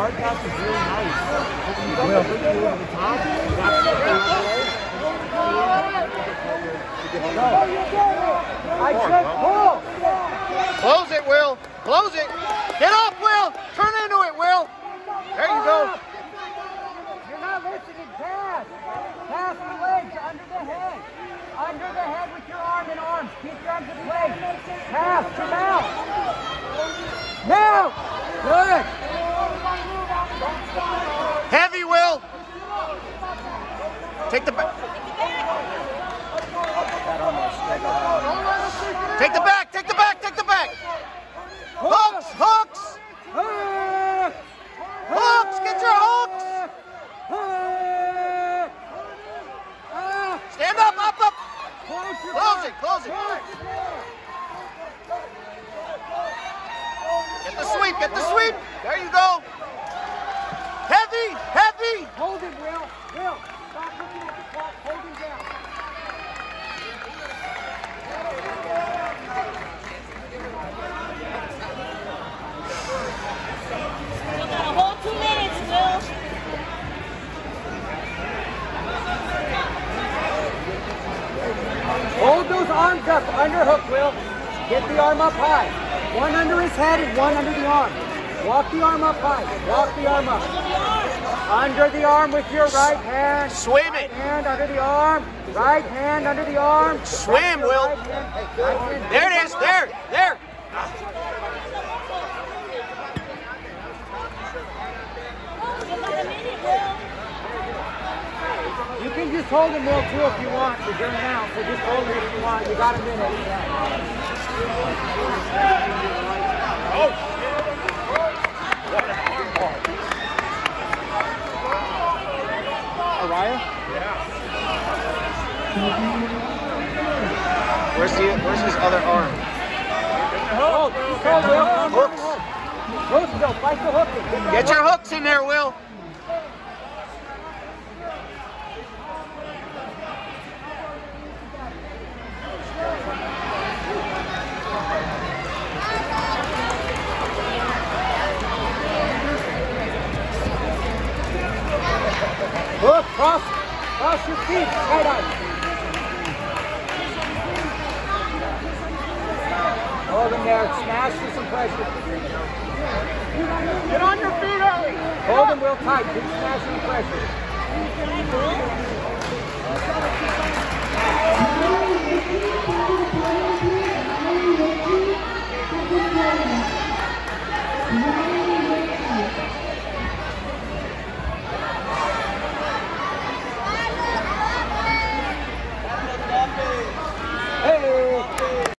guard pass is really nice. You got the big move on the top. That's the thing. I said pull. Close it, Will. Close it. Get off, Will. Turn into it, Will. There you go. You're not listening. Pass. Pass the legs under the head. Under the head with your arm and arms. Keep your arms and legs. Pass to mouth. Now. Good. Heavy, Will. Take the back. Take the back. Take the back. Take the back. Hooks. Hooks. Hooks. Get your hooks. Hook. Stand up. Up. Up. Close it. Close it. Get the sweep. Get the sweep. There you go. Heavy. Heavy. Hold it, Will. Will, stop looking at the clock. Hold him down. Still got a whole two minutes, Will. Hold those arms up. Underhook, Will. Get the arm up high. One under his head and one under the arm. Walk the arm up high. Walk the arm up. Under the arm with your right hand. Swim Right it. hand under the arm. Right hand under the arm. Swim, Your Will. right hand- right hand- There it is. There. There. Still got a minute, Will. You can just hold him, Will, too, if you want, because you're now. So just hold it if you want. You got a minute. Oh. Araya? Where's the Where's his other arm? Oh, just hold, Will. Hooks. Will. Fight the hook. Get Get your hook. hooks in there, Will. Hook, cross, cross your feet. Tight ice. Hold him there. Smash for some pressure. Get on your feet early. Hold him real tight. Keep smashing the pressure. Thank.